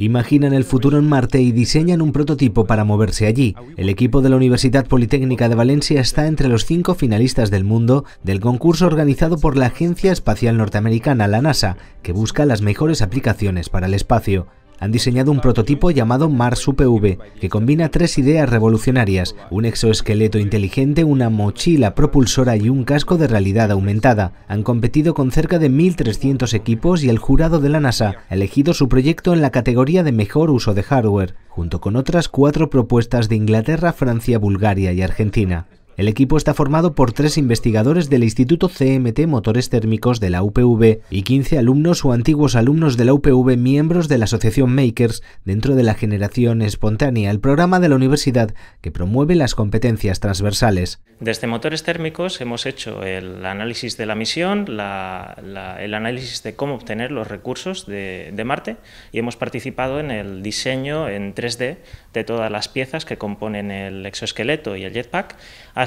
Imaginan el futuro en Marte y diseñan un prototipo para moverse allí. El equipo de la Universidad Politécnica de Valencia está entre los cinco finalistas del mundo del concurso organizado por la Agencia Espacial Norteamericana, la NASA, que busca las mejores aplicaciones para el espacio han diseñado un prototipo llamado Mars UPV, que combina tres ideas revolucionarias, un exoesqueleto inteligente, una mochila propulsora y un casco de realidad aumentada. Han competido con cerca de 1.300 equipos y el jurado de la NASA ha elegido su proyecto en la categoría de mejor uso de hardware, junto con otras cuatro propuestas de Inglaterra, Francia, Bulgaria y Argentina. El equipo está formado por tres investigadores del Instituto CMT Motores Térmicos de la UPV y 15 alumnos o antiguos alumnos de la UPV miembros de la asociación Makers dentro de la generación espontánea, el programa de la universidad que promueve las competencias transversales. Desde Motores Térmicos hemos hecho el análisis de la misión, el análisis de cómo obtener los recursos de, de Marte y hemos participado en el diseño en 3D de todas las piezas que componen el exoesqueleto y el jetpack,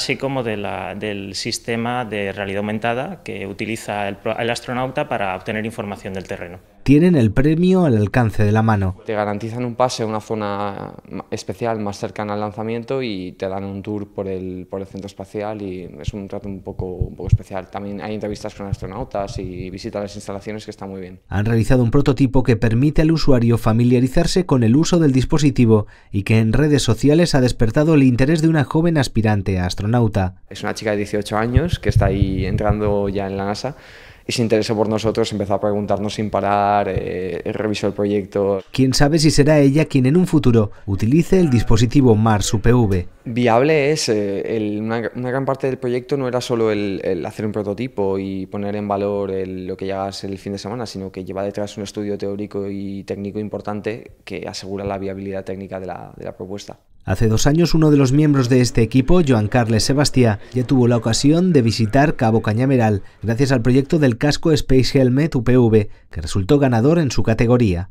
así como del sistema de realidad aumentada que utiliza el astronauta para obtener información del terreno tienen el premio al alcance de la mano. Te garantizan un pase a una zona especial más cercana al lanzamiento y te dan un tour por el, por el centro espacial y es un trato un poco, un poco especial. También hay entrevistas con astronautas y visitas a las instalaciones que está muy bien. Han realizado un prototipo que permite al usuario familiarizarse con el uso del dispositivo y que en redes sociales ha despertado el interés de una joven aspirante a astronauta. Es una chica de 18 años que está ahí entrando ya en la NASA y se interesó por nosotros, empezó a preguntarnos sin parar, eh, revisó el proyecto. Quién sabe si será ella quien en un futuro utilice el dispositivo Mars UPV. Viable es, eh, una, gran parte del proyecto no era solo el, hacer un prototipo y poner en valor lo que hagas el fin de semana, sino que lleva detrás un estudio teórico y técnico importante que asegura la viabilidad técnica de la, de la propuesta. Hace dos años uno de los miembros de este equipo, Joan Carles Sebastián, ya tuvo la ocasión de visitar Cabo Cañaveral gracias al proyecto del casco Space Helmet UPV, que resultó ganador en su categoría.